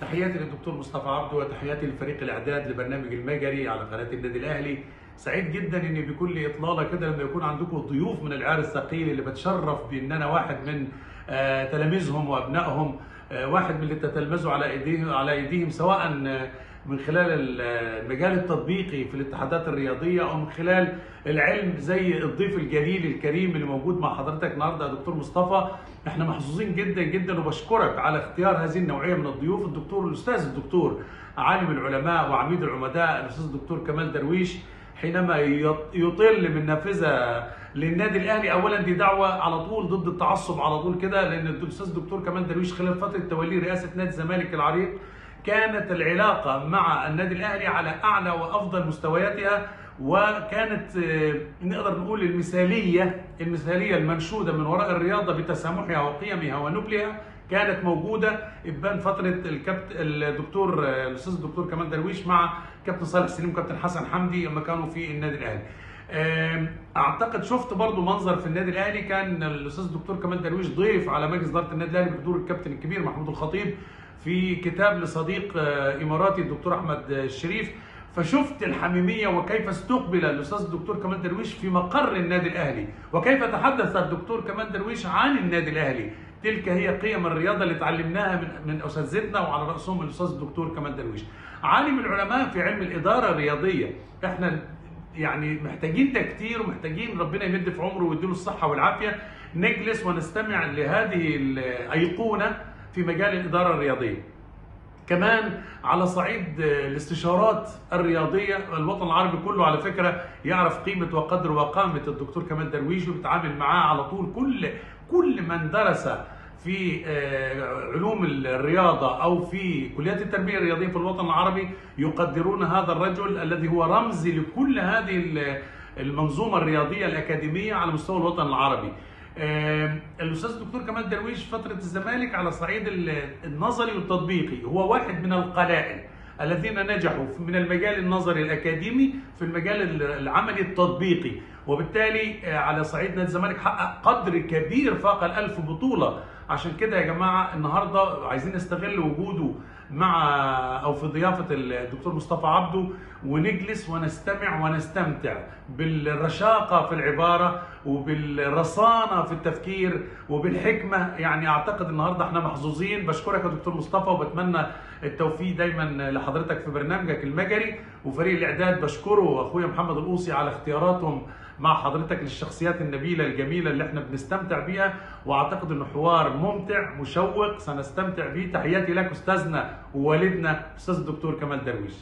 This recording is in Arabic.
تحياتي للدكتور مصطفى عبده وتحياتي لفريق الإعداد لبرنامج المجري على قناة النادي الأهلي. سعيد جدا ان لي إطلالة كده لما يكون عندكم ضيوف من العيار الثقيل اللي بتشرف بإن أنا واحد من آه، تلاميذهم وأبنائهم آه، واحد من اللي تتلمذوا على ايديهم على إيديهم سواء آه، من خلال المجال التطبيقي في الاتحادات الرياضية أو من خلال العلم زي الضيف الجليل الكريم اللي موجود مع حضرتك النهارده يا دكتور مصطفى. إحنا محظوظين جدا جدا وبشكرك على اختيار هذه النوعية من الضيوف. الدكتور الأستاذ الدكتور عالم العلماء وعميد العمداء الأستاذ الدكتور كمال درويش حينما يطل من نافذة للنادي الأهلي. اولا دي دعوة على طول ضد التعصب على طول كده لأن الاستاذ الدكتور كمال درويش خلال فترة توليه رئاسة نادي الزمالك العريق كانت العلاقة مع النادي الأهلي على أعلى وأفضل مستوياتها وكانت آه، نقدر نقول المثالية المثالية المنشودة من وراء الرياضة بتسامحها وقيمها ونبلها كانت موجودة ابان فترة الكابت الدكتور آه، الأستاذ الدكتور كمال درويش مع كابتن صالح سليم وكابتن حسن حمدي لما كانوا في النادي الأهلي. أعتقد شفت برضو منظر في النادي الأهلي كان الأستاذ الدكتور كمال درويش ضيف على مجلس إدارة النادي الأهلي بحضور الكابتن الكبير محمود الخطيب في كتاب لصديق آه، إماراتي الدكتور أحمد الشريف. فشفت الحميمية وكيف استقبل الأستاذ الدكتور كمال درويش في مقر النادي الأهلي وكيف تحدث الدكتور كمال درويش عن النادي الأهلي. تلك هي قيم الرياضة اللي تعلمناها من من اساتذتنا وعلى رأسهم الأستاذ الدكتور كمال درويش. عالم العلماء في علم الإدارة الرياضية. إحنا يعني محتاجين ده كتير ومحتاجين ربنا يمد في عمره ويديله الصحة والعافية. نجلس ونستمع لهذه الأيقونة. في مجال الإدارة الرياضية. كمان على صعيد الاستشارات الرياضية الوطن العربي كله على فكرة يعرف قيمة وقدر وقامة الدكتور كمال درويش وبيتعامل معاه على طول. كل كل من درس في آه، علوم الرياضة أو في كليات التربية الرياضية في الوطن العربي يقدرون هذا الرجل الذي هو رمز لكل هذه المنظومة الرياضية الأكاديمية على مستوى الوطن العربي. الأستاذ الدكتور كمال درويش فترة الزمالك على صعيد النظري والتطبيقي هو واحد من القلائل الذين نجحوا من المجال النظري الأكاديمي في المجال العملي التطبيقي. وبالتالي آه، على صعيد نادي الزمالك حقق قدر كبير فاق الألف بطولة عشان كده يا جماعة النهاردة عايزين نستغل وجوده مع أو في ضيافة الدكتور مصطفى عبده ونجلس ونستمع ونستمتع بالرشاقة في العبارة وبالرصانة في التفكير وبالحكمة. يعني أعتقد النهارده إحنا محظوظين. بشكرك يا دكتور مصطفى وبتمنى التوفيق دايما لحضرتك في برنامجك المجري. وفريق الإعداد بشكره واخويا محمد القوصي على اختياراتهم مع حضرتك للشخصيات النبيلة الجميلة اللي إحنا بنستمتع بيها وأعتقد إنه حوار ممتع مشوق سنستمتع به تحياتي لك أستاذنا ووالدنا أستاذ الدكتور كمال درويش.